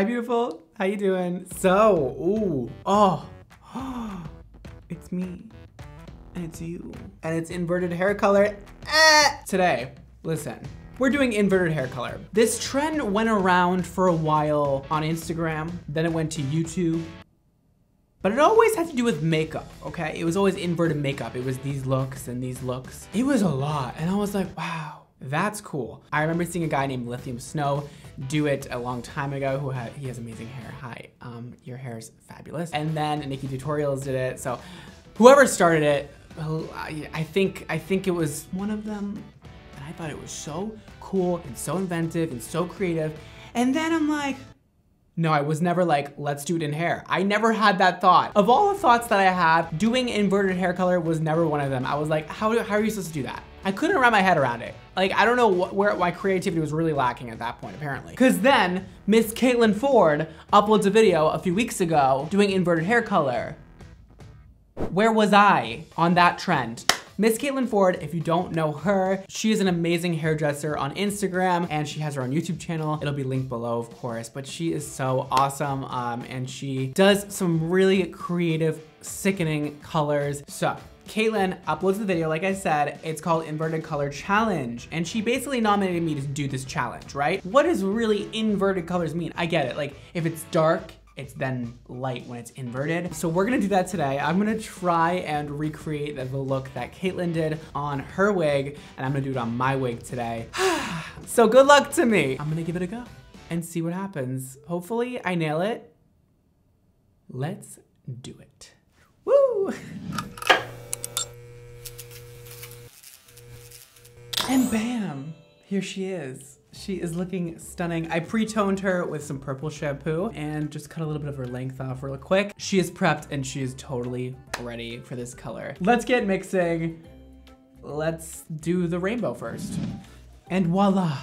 Hi, beautiful. How you doing? So, ooh, oh, it's me, and it's you, and it's inverted hair color. Eh. Today, listen. We're doing inverted hair color. This trend went around for a while on Instagram, then it went to YouTube, but it always had to do with makeup, okay? It was always inverted makeup. It was these looks and these looks. It was a lot, and I was like, wow, that's cool. I remember seeing a guy named Lithium Snow do it a long time ago who had, he has amazing hair. Hi, um, your hair is fabulous. And then NikkieTutorials did it. So whoever started it, I think, I think it was one of them. And I thought it was so cool and so inventive and so creative. And then I'm like, no, I was never like, let's do it in hair. I never had that thought. Of all the thoughts that I have, doing inverted hair color was never one of them. I was like, how, how are you supposed to do that? I couldn't wrap my head around it. Like, I don't know wh where my creativity was really lacking at that point, apparently. Cause then Miss Caitlin Ford uploads a video a few weeks ago doing inverted hair color. Where was I on that trend? Miss Caitlin Ford, if you don't know her, she is an amazing hairdresser on Instagram and she has her own YouTube channel. It'll be linked below, of course, but she is so awesome um, and she does some really creative, sickening colors. So Caitlin uploads the video, like I said, it's called Inverted Color Challenge. And she basically nominated me to do this challenge, right? What does really inverted colors mean? I get it, like if it's dark, it's then light when it's inverted. So we're gonna do that today. I'm gonna try and recreate the look that Caitlin did on her wig, and I'm gonna do it on my wig today. so good luck to me. I'm gonna give it a go and see what happens. Hopefully I nail it. Let's do it. Woo! And bam, here she is. She is looking stunning. I pre-toned her with some purple shampoo and just cut a little bit of her length off real quick. She is prepped and she is totally ready for this color. Let's get mixing. Let's do the rainbow first. And voila,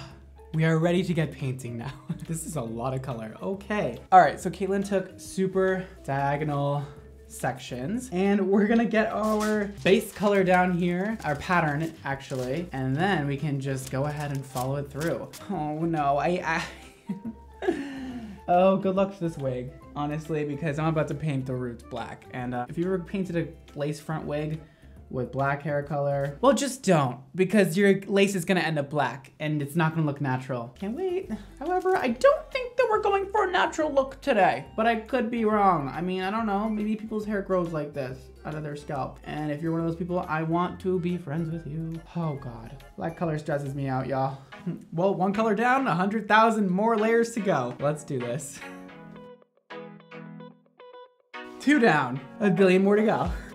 we are ready to get painting now. this is a lot of color, okay. All right, so Caitlin took super diagonal sections. And we're gonna get our base color down here, our pattern actually, and then we can just go ahead and follow it through. Oh no, I, I Oh, good luck to this wig, honestly, because I'm about to paint the roots black. And uh, if you ever painted a lace front wig, with black hair color. Well, just don't because your lace is gonna end up black and it's not gonna look natural. Can't wait. However, I don't think that we're going for a natural look today, but I could be wrong. I mean, I don't know. Maybe people's hair grows like this out of their scalp. And if you're one of those people, I want to be friends with you. Oh God, black color stresses me out, y'all. well, one color down, a 100,000 more layers to go. Let's do this. Two down, a billion more to go.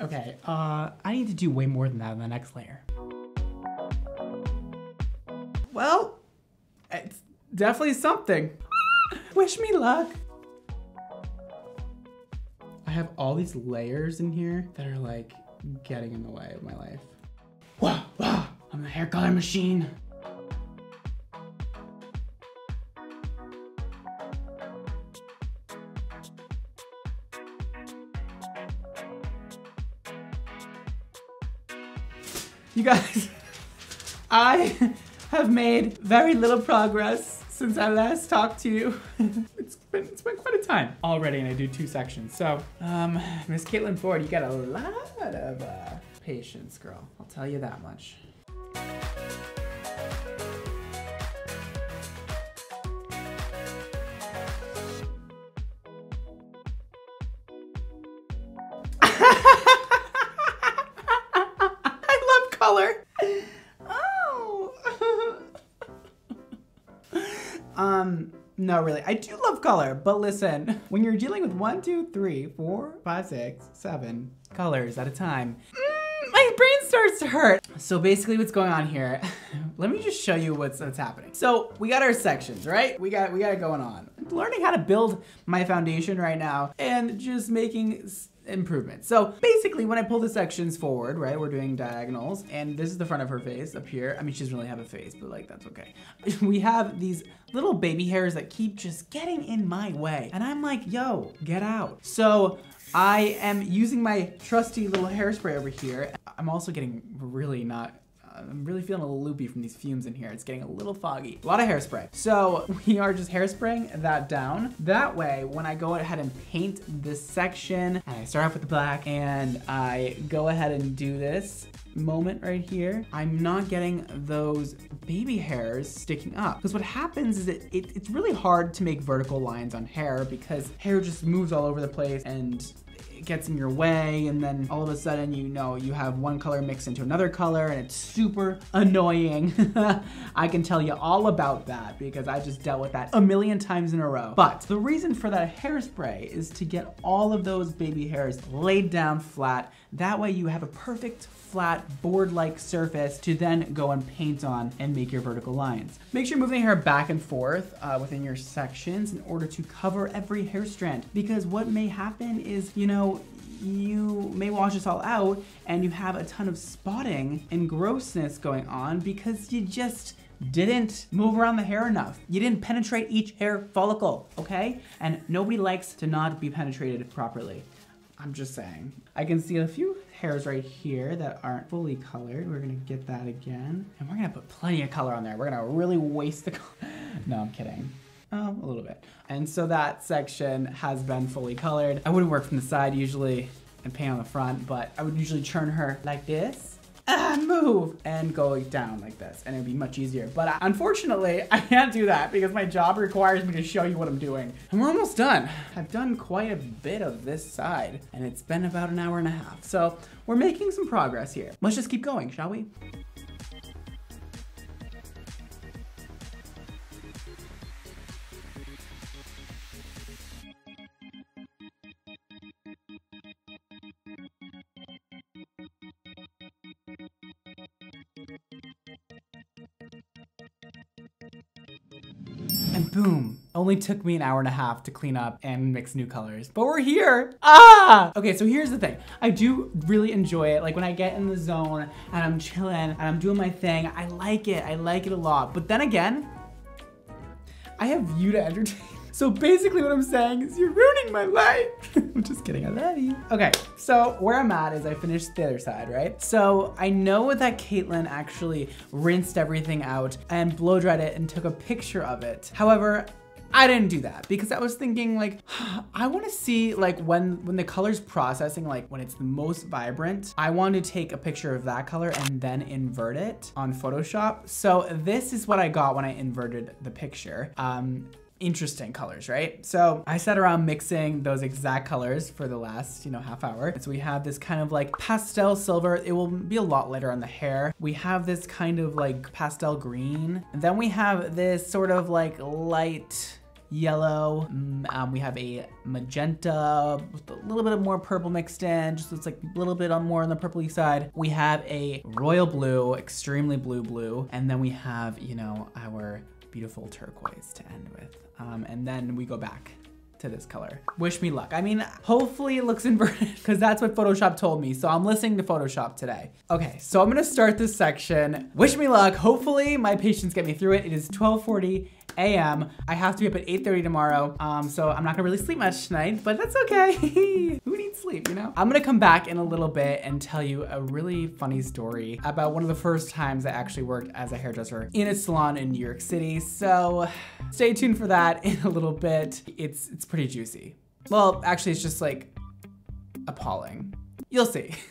Okay, uh, I need to do way more than that in the next layer. Well, it's definitely something. Wish me luck. I have all these layers in here that are like getting in the way of my life. Wow, wow, I'm a hair color machine. Guys, I have made very little progress since I last talked to you. it's been it's been quite a time already, and I do two sections. So, um, Miss Caitlin Ford, you got a lot of uh, patience, girl. I'll tell you that much. No, really. I do love color, but listen, when you're dealing with one, two, three, four, five, six, seven colors at a time, mm, my brain starts to hurt. So basically what's going on here, let me just show you what's, what's happening. So we got our sections, right? We got, we got it going on. Learning how to build my foundation right now and just making improvements. So basically when I pull the sections forward, right, we're doing diagonals and this is the front of her face up here. I mean, she doesn't really have a face, but like, that's okay. We have these little baby hairs that keep just getting in my way. And I'm like, yo, get out. So I am using my trusty little hairspray over here. I'm also getting really not I'm really feeling a little loopy from these fumes in here. It's getting a little foggy. A lot of hairspray. So we are just hairspraying that down. That way, when I go ahead and paint this section, and I start off with the black and I go ahead and do this, moment right here, I'm not getting those baby hairs sticking up. Because what happens is it, it, it's really hard to make vertical lines on hair because hair just moves all over the place and gets in your way and then all of a sudden you know you have one color mixed into another color and it's super annoying. I can tell you all about that because I just dealt with that a million times in a row. But the reason for that hairspray is to get all of those baby hairs laid down flat. That way you have a perfect flat board-like surface to then go and paint on and make your vertical lines. Make sure you're moving hair back and forth uh, within your sections in order to cover every hair strand because what may happen is, you know, you may wash this all out and you have a ton of spotting and grossness going on because you just didn't move around the hair enough. You didn't penetrate each hair follicle, okay? And nobody likes to not be penetrated properly. I'm just saying. I can see a few hairs right here that aren't fully colored. We're gonna get that again. And we're gonna put plenty of color on there. We're gonna really waste the no, I'm kidding. Um, a little bit. And so that section has been fully colored. I wouldn't work from the side usually and paint on the front, but I would usually turn her like this and move and go down like this and it'd be much easier. But uh, unfortunately I can't do that because my job requires me to show you what I'm doing. And we're almost done. I've done quite a bit of this side and it's been about an hour and a half. So we're making some progress here. Let's just keep going shall we And boom, only took me an hour and a half to clean up and mix new colors, but we're here. Ah! Okay, so here's the thing. I do really enjoy it. Like when I get in the zone and I'm chilling and I'm doing my thing, I like it. I like it a lot. But then again, I have you to entertain. So basically what I'm saying is you're ruining my life. I'm just kidding, I love you. Okay, so where I'm at is I finished the other side, right? So I know that Caitlin actually rinsed everything out and blow dried it and took a picture of it. However, I didn't do that because I was thinking like, I want to see like when, when the color's processing, like when it's the most vibrant, I want to take a picture of that color and then invert it on Photoshop. So this is what I got when I inverted the picture. Um, interesting colors, right? So I sat around mixing those exact colors for the last, you know, half hour. So we have this kind of like pastel silver. It will be a lot lighter on the hair. We have this kind of like pastel green. And then we have this sort of like light yellow. Mm, um, we have a magenta with a little bit of more purple mixed in, just it's like a little bit on more on the purpley side. We have a royal blue, extremely blue blue. And then we have, you know, our beautiful turquoise to end with. Um, and then we go back to this color. Wish me luck. I mean, hopefully it looks inverted because that's what Photoshop told me. So I'm listening to Photoshop today. Okay, so I'm gonna start this section. Wish me luck. Hopefully my patience get me through it. It is 1240 a.m. I have to be up at 8.30 tomorrow, um, so I'm not gonna really sleep much tonight, but that's okay. Who needs sleep, you know? I'm gonna come back in a little bit and tell you a really funny story about one of the first times I actually worked as a hairdresser in a salon in New York City. So stay tuned for that in a little bit. It's, it's pretty juicy. Well, actually, it's just like appalling. You'll see.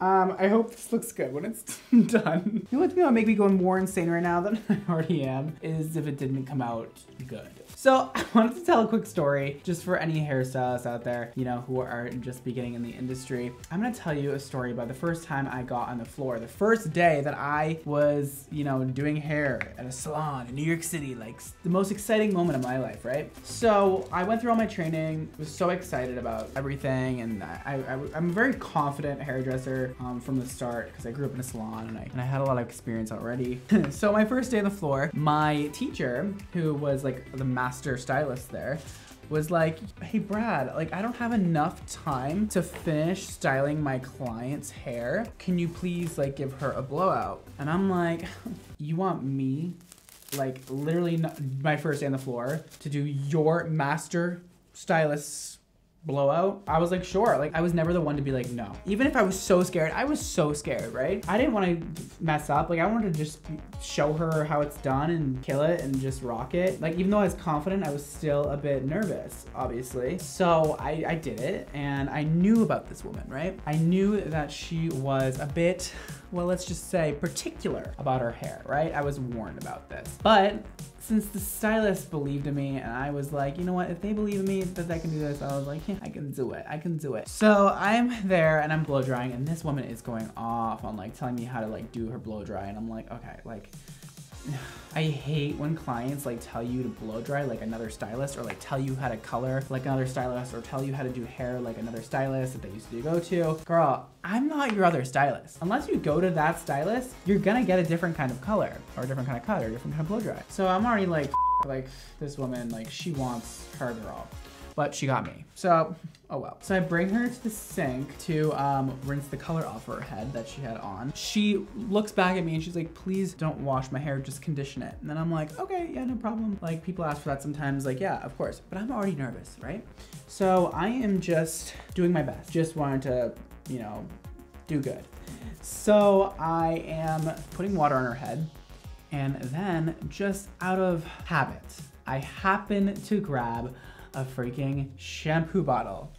um, I hope this looks good when it's done. The only thing that would make me go more insane right now than I already am is if it didn't come out good. So I wanted to tell a quick story just for any hairstylists out there, you know, who are just beginning in the industry. I'm gonna tell you a story about the first time I got on the floor. The first day that I was, you know, doing hair at a salon in New York City, like the most exciting moment of my life, right? So I went through all my training, was so excited about everything, and I, I, am a very confident hairdresser um, from the start because I grew up in a salon and I, and I had a lot of experience already. so my first day on the floor, my teacher, who was like the master master stylist there was like, hey Brad, like I don't have enough time to finish styling my client's hair. Can you please like give her a blowout? And I'm like, you want me like literally my first day on the floor to do your master stylist blowout i was like sure. Like i was never the one to be like no. Even if i was so scared i was so scared right? I didn't want to mess up. Like i wanted to just show her how it's done and kill it and just rock it. Like even though i was confident i was still a bit nervous obviously. So i i did it and i knew about this woman right? I knew that she was a bit well let's just say particular about her hair right? I was warned about this. But since the stylist believed in me and I was like, you know what, if they believe in me that I can do this, I was like, yeah, I can do it, I can do it. So I'm there and I'm blow drying and this woman is going off on like telling me how to like do her blow dry and I'm like, okay, like I hate when clients like tell you to blow dry like another stylist or like tell you how to color like another stylist or tell you how to do hair like another stylist that they used to go to. Girl, I'm not your other stylist. Unless you go to that stylist, you're gonna get a different kind of color or a different kind of cut or a different kind of blow dry. So I'm already like, like this woman, like she wants her girl but she got me. So, oh well. So I bring her to the sink to um, rinse the color off her head that she had on. She looks back at me and she's like, please don't wash my hair, just condition it. And then I'm like, okay, yeah, no problem. Like people ask for that sometimes, like, yeah, of course. But I'm already nervous, right? So I am just doing my best. Just wanted to, you know, do good. So I am putting water on her head and then just out of habit, I happen to grab a freaking shampoo bottle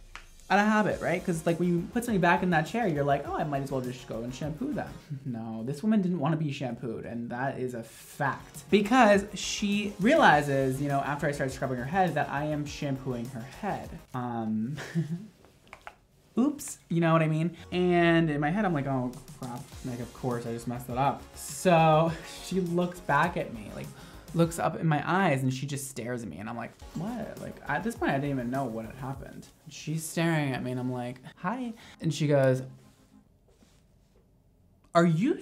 out of habit, right? Because like when you put something back in that chair, you're like, oh, I might as well just go and shampoo them. no, this woman didn't want to be shampooed, and that is a fact. Because she realizes, you know, after I start scrubbing her head, that I am shampooing her head. Um, oops, you know what I mean? And in my head, I'm like, oh crap, like of course I just messed it up. So she looks back at me like, looks up in my eyes and she just stares at me and I'm like, what? Like at this point I didn't even know what had happened. She's staring at me and I'm like, hi. And she goes, are you,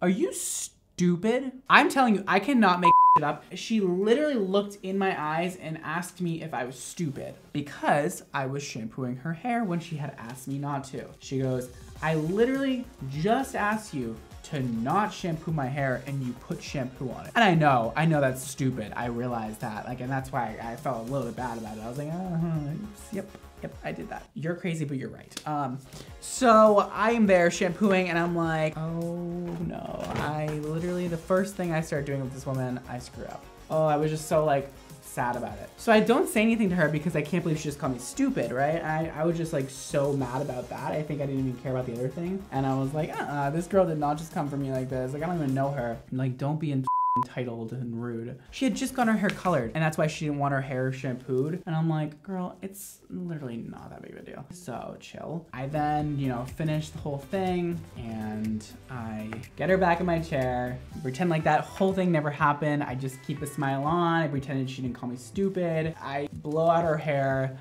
are you stupid? I'm telling you, I cannot make it up. She literally looked in my eyes and asked me if I was stupid because I was shampooing her hair when she had asked me not to. She goes, I literally just asked you to not shampoo my hair and you put shampoo on it. And I know, I know that's stupid. I realized that. Like, and that's why I, felt a little bit bad about it. I was like, uh -huh, yep, Yep, I did that. You're crazy, but you're right. Um, so I am there shampooing and I'm like, oh no. I literally, the first thing I started doing with this woman, I screw up. Oh, I was just so like, sad about it. So I don't say anything to her because I can't believe she just called me stupid, right? I, I was just like so mad about that. I think I didn't even care about the other thing. And I was like, uh-uh, this girl did not just come for me like this. Like, I don't even know her. like, don't be in entitled and rude. She had just gotten her hair colored and that's why she didn't want her hair shampooed. And I'm like, girl, it's literally not that big of a deal. So chill. I then, you know, finish the whole thing and I get her back in my chair, pretend like that whole thing never happened. I just keep a smile on. I pretended she didn't call me stupid. I blow out her hair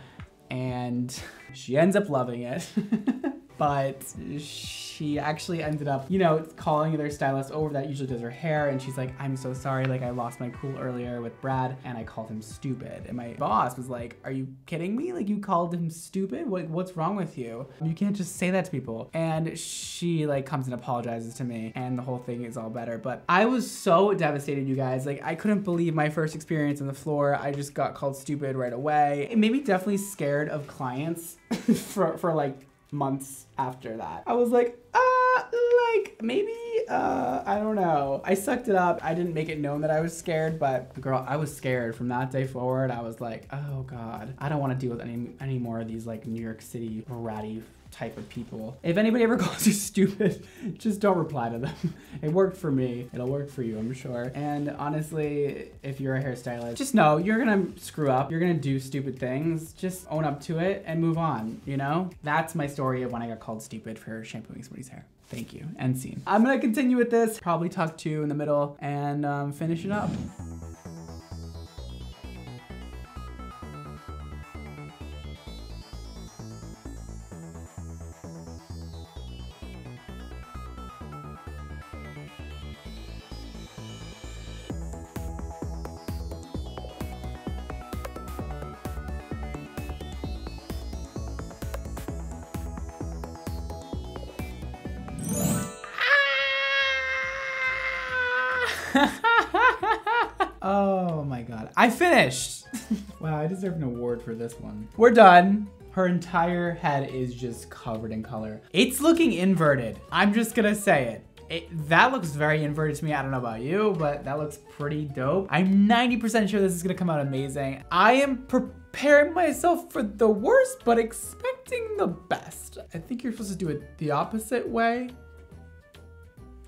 and she ends up loving it. but she actually ended up, you know, calling their stylist over that usually does her hair and she's like, I'm so sorry, like I lost my cool earlier with Brad and I called him stupid. And my boss was like, are you kidding me? Like you called him stupid? What, what's wrong with you? You can't just say that to people. And she like comes and apologizes to me and the whole thing is all better. But I was so devastated, you guys. Like I couldn't believe my first experience on the floor. I just got called stupid right away. It made me definitely scared of clients for, for like months after that. I was like, uh, like maybe, uh, I don't know. I sucked it up. I didn't make it known that I was scared, but girl, I was scared from that day forward. I was like, oh God, I don't want to deal with any, any more of these like New York City ratty type of people. If anybody ever calls you stupid, just don't reply to them. It worked for me. It'll work for you, I'm sure. And honestly, if you're a hairstylist, just know you're gonna screw up. You're gonna do stupid things. Just own up to it and move on, you know? That's my story of when I got called stupid for shampooing somebody's hair. Thank you. End scene. I'm gonna continue with this, probably talk to you in the middle and um, finish it up. Deserve an award for this one. We're done. Her entire head is just covered in color. It's looking inverted. I'm just gonna say it. It, that looks very inverted to me. I don't know about you, but that looks pretty dope. I'm 90% sure this is gonna come out amazing. I am preparing myself for the worst, but expecting the best. I think you're supposed to do it the opposite way.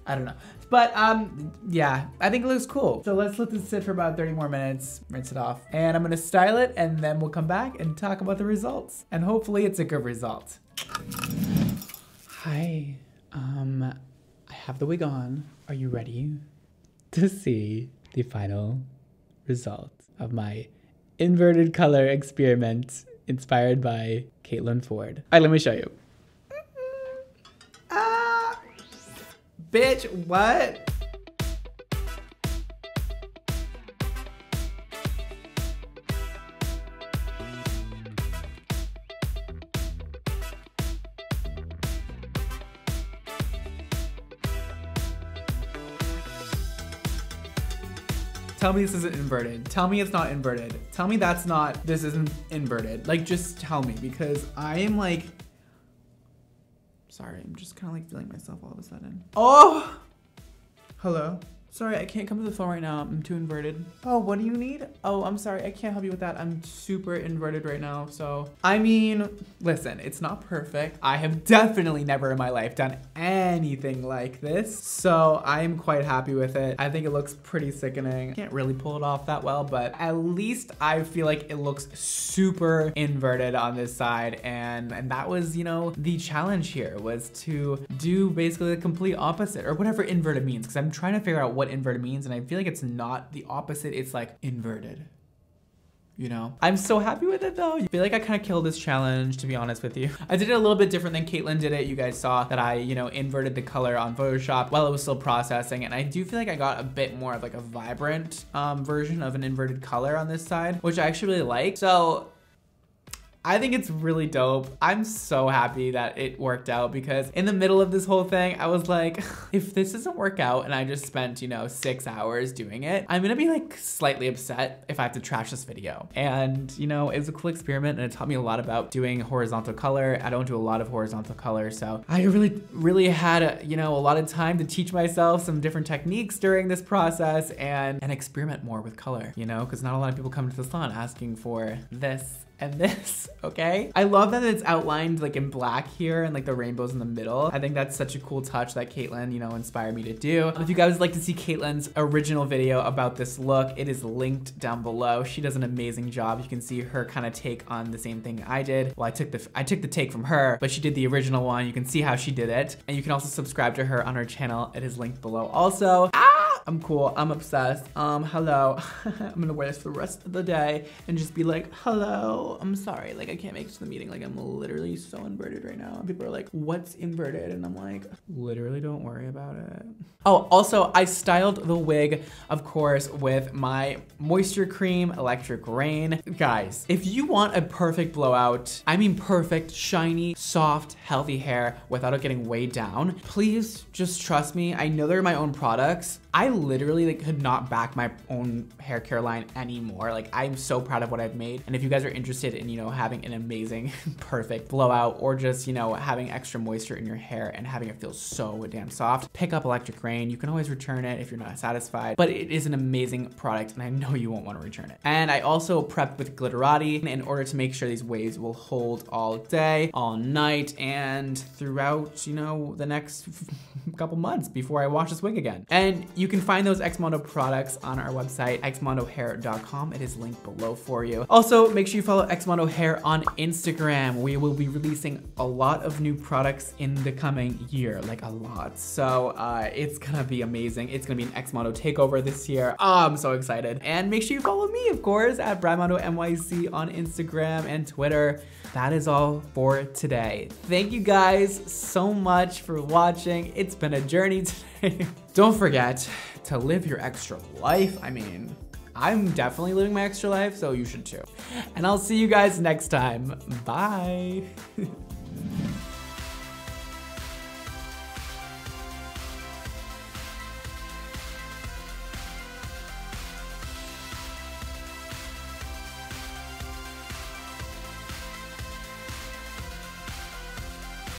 I don't know. But um, yeah, I think it looks cool. So let's let this sit for about 30 more minutes, rinse it off. And I'm gonna style it and then we'll come back and talk about the results. And hopefully it's a good result. Hi, um, I have the wig on. Are you ready to see the final result of my inverted color experiment inspired by Caitlin Ford? All right, let me show you. Bitch, what? Tell me this isn't inverted. Tell me it's not inverted. Tell me that's not, this isn't inverted. Like, just tell me because I am like Sorry, I'm just kind of like feeling myself all of a sudden. Oh! Hello? Sorry, I can't come to the phone right now. I'm too inverted. Oh, what do you need? Oh, I'm sorry. I can't help you with that. I'm super inverted right now. So, I mean, listen, it's not perfect. I have definitely never in my life done anything like this. So I'm quite happy with it. I think it looks pretty sickening. Can't really pull it off that well, but at least I feel like it looks super inverted on this side. And, and that was, you know, the challenge here was to do basically the complete opposite or whatever inverted means. Cause I'm trying to figure out what what inverted means, and I feel like it's not the opposite, it's like inverted. You know? I'm so happy with it though. I feel like I kind of killed this challenge, to be honest with you. I did it a little bit different than Caitlin did it. You guys saw that I, you know, inverted the color on Photoshop while it was still processing. And I do feel like I got a bit more of like a vibrant um, version of an inverted color on this side, which I actually really like. So I think it's really dope. I'm so happy that it worked out because in the middle of this whole thing, I was like, if this doesn't work out and I just spent, you know, six hours doing it, I'm gonna be like slightly upset if I have to trash this video. And, you know, it was a cool experiment and it taught me a lot about doing horizontal color. I don't do a lot of horizontal color, so I really, really had, a, you know, a lot of time to teach myself some different techniques during this process and, and experiment more with color, you know, because not a lot of people come to the salon asking for this and this, okay? I love that it's outlined like in black here and like the rainbows in the middle. I think that's such a cool touch that Caitlin, you know, inspired me to do. If you guys would like to see Caitlin's original video about this look, it is linked down below. She does an amazing job. You can see her kind of take on the same thing I did. Well, I took the I took the take from her, but she did the original one. You can see how she did it. And you can also subscribe to her on her channel. It is linked below also. Ah! I'm cool. I'm obsessed. Um, hello. I'm gonna wear this for the rest of the day and just be like, hello. I'm sorry. Like, I can't make it to the meeting. Like, I'm literally so inverted right now. People are like, what's inverted? And I'm like, literally don't worry about it. Oh, also, I styled the wig, of course, with my Moisture Cream Electric Rain. Guys, if you want a perfect blowout, I mean perfect, shiny, soft, healthy hair without it getting weighed down, please just trust me. I know they're my own products, I literally like could not back my own hair care line anymore. Like I'm so proud of what I've made. And if you guys are interested in, you know, having an amazing, perfect blowout or just, you know, having extra moisture in your hair and having it feel so damn soft, pick up Electric Rain. You can always return it if you're not satisfied, but it is an amazing product and I know you won't want to return it. And I also prepped with Glitterati in order to make sure these waves will hold all day, all night, and throughout, you know, the next couple months before I wash this wig again. And you can find those Xmondo products on our website, xmondohair.com. It is linked below for you. Also, make sure you follow Xmondo Hair on Instagram. We will be releasing a lot of new products in the coming year, like a lot. So uh, it's gonna be amazing. It's gonna be an Xmondo takeover this year. Oh, I'm so excited. And make sure you follow me, of course, at Bradmondo on Instagram and Twitter. That is all for today. Thank you guys so much for watching. It's been a journey today. Don't forget to live your extra life. I mean, I'm definitely living my extra life, so you should too. And I'll see you guys next time. Bye.